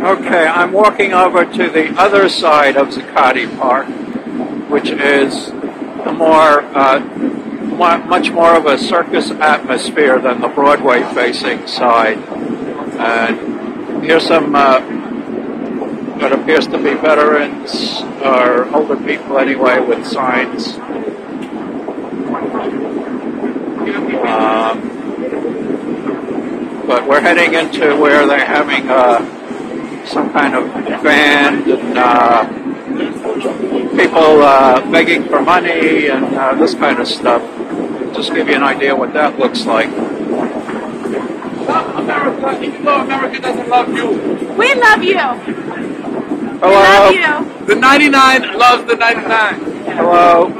Okay, I'm walking over to the other side of Zuccotti Park, which is a more, uh, much more of a circus atmosphere than the Broadway facing side. And here's some uh, what appears to be veterans or older people anyway with signs. Um, but we're heading into where they're having uh, some kind of band and uh, people uh, begging for money and uh, this kind of stuff. Just give you an idea what that looks like. America, even though America doesn't love you. We love you. Hello. We love you. The 99 loves the 99. Hello.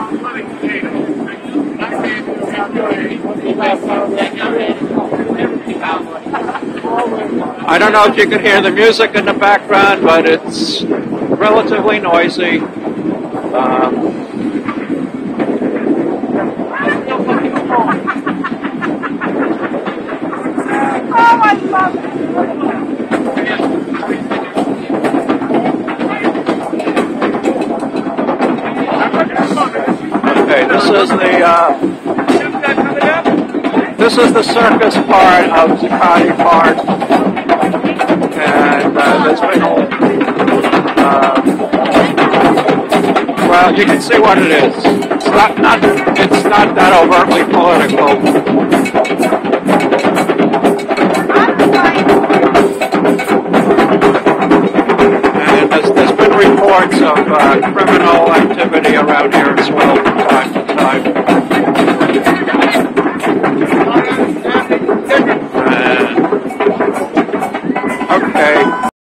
I don't know if you can hear the music in the background, but it's relatively noisy. Um, okay, this is the uh, this is the circus part of Zuccotti Park, well, you can see what it is. It's not, not it's not that overtly political. Reports of uh, criminal activity around here as well